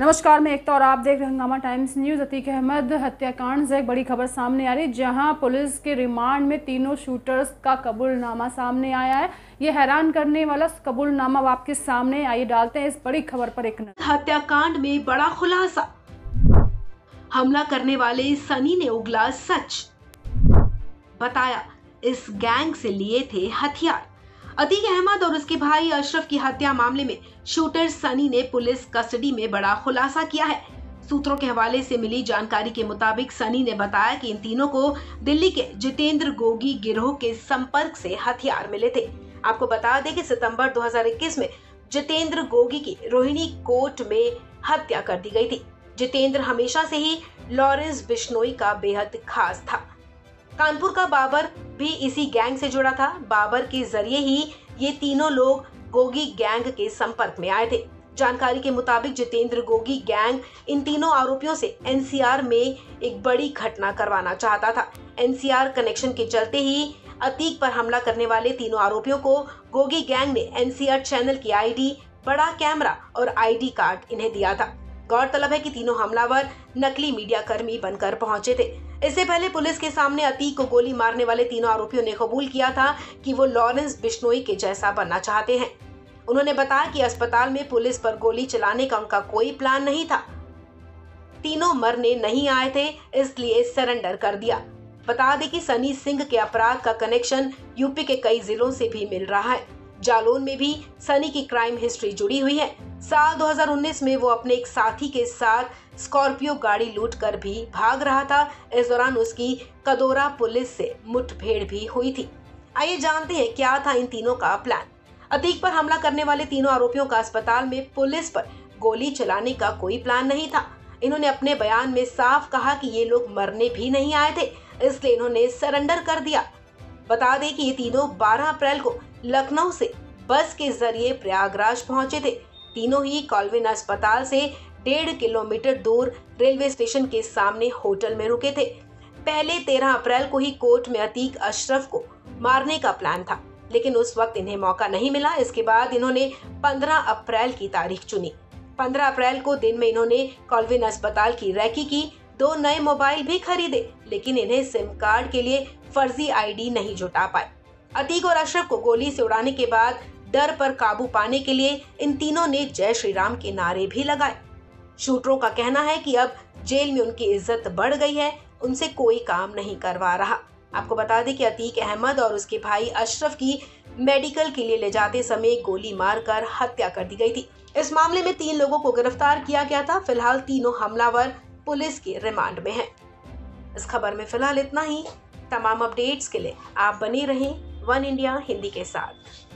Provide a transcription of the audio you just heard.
नमस्कार, मैं एकता और आप देख रहे हंगामा टाइम्स न्यूज़। अतीक अहमद हत्याकांड से एक बड़ी खबर सामने आ रही है जहाँ पुलिस के रिमांड में तीनों शूटर्स का कबूलनामा सामने आया है। ये हैरान करने वाला कबूलनामा आपके सामने आइए डालते हैं इस बड़ी खबर पर एक नज़र। हत्याकांड में बड़ा खुलासा। हमला करने वाले सनी ने उगला सच। बताया, इस गैंग से लिए थे हथियार। अतीक अहमद और उसके भाई अशरफ की हत्या मामले में शूटर सनी ने पुलिस कस्टडी में बड़ा खुलासा किया है। सूत्रों के हवाले से मिली जानकारी के मुताबिक सनी ने बताया कि इन तीनों को दिल्ली के जितेंद्र गोगी गिरोह के संपर्क से हथियार मिले थे। आपको बता दें कि सितंबर 2021 में जितेंद्र गोगी की रोहिणी कोर्ट में हत्या कर दी गई थी। जितेंद्र हमेशा से ही लॉरेंस बिश्नोई का बेहद खास था। कानपुर का बाबर भी इसी गैंग से जुड़ा था। बाबर के ज़रिए ही ये तीनों लोग गोगी गैंग के संपर्क में आए थे। जानकारी के मुताबिक जितेंद्र गोगी गैंग इन तीनों आरोपियों से एनसीआर में एक बड़ी घटना करवाना चाहता था। एनसीआर कनेक्शन के चलते ही अतीक पर हमला करने वाले तीनों आरोपियों को गोगी गैंग ने एनसीआर चैनल की आईडी, बड़ा कैमरा और आईडी कार्ड इन्हें दिया था। गौरतलब है कि तीनों हमलावर नकली मीडिया कर्मी बनकर पहुँचे थे। इससे पहले पुलिस के सामने अतीक को गोली मारने वाले तीनों आरोपियों ने कबूल किया था कि वो लॉरेंस बिश्नोई के जैसा बनना चाहते हैं। उन्होंने बताया कि अस्पताल में पुलिस पर गोली चलाने का उनका कोई प्लान नहीं था। तीनों मरने नहीं आए थे, इसलिए सरेंडर कर दिया। बता दें कि सनी सिंह के अपराध का कनेक्शन यूपी के कई जिलों से भी मिल रहा है। जालौन में भी सनी की क्राइम हिस्ट्री जुड़ी हुई है। साल 2019 में वो अपने एक साथी के साथ स्कॉर्पियो गाड़ी लूट कर भी भाग रहा था। इस दौरान उसकी कदोरा पुलिस से मुठभेड़ भी हुई थी। आइए जानते हैं, क्या था इन तीनों का प्लान? अतीक पर हमला करने वाले तीनों आरोपियों का अस्पताल में पुलिस पर गोली चलाने का कोई प्लान नहीं था। इन्होंने अपने बयान में साफ़ कहा कि ये लोग मरने भी नहीं आए थे, इसलिए इन्होंने सरेंडर कर दिया। बता दें कि ये तीनों 12 अप्रैल को लखनऊ से बस के ज़रिए प्रयागराज पहुँचे थे। तीनों ही कॉलविन अस्पताल से डेढ़ किलोमीटर दूर रेलवे स्टेशन के सामने होटल में रुके थे। पहले 13 अप्रैल को ही कोर्ट में अतीक अशरफ को मारने का प्लान था, लेकिन उस वक्त इन्हें मौका नहीं मिला। इसके बाद इन्होंने 15 अप्रैल की तारीख चुनी। 15 अप्रैल को दिन में इन्होंने कॉलविन अस्पताल की रैकी की, दो नए मोबाइल भी खरीदे, लेकिन इन्हें सिम कार्ड के लिए फर्जी आईडी नहीं जुटा पाए। अतीक और अशरफ को गोली से उड़ाने के बाद डर पर काबू पाने के लिए इन तीनों ने जय श्री राम के नारे भी लगाए। शूटरों का कहना है कि अब जेल में उनकी इज़्ज़त बढ़ गई है, उनसे कोई काम नहीं करवा रहा। आपको बता दें कि अतीक अहमद और उसके भाई अशरफ की मेडिकल के लिए ले जाते समय गोली मारकर हत्या कर दी गई थी। इस मामले में तीन लोगों को गिरफ़्तार किया गया था। फ़िलहाल तीनों हमलावर पुलिस के रिमांड में हैं। इस खबर में फ़िलहाल इतना ही। तमाम अपडेट्स के लिए आप बने रहें वन इंडिया हिंदी के साथ।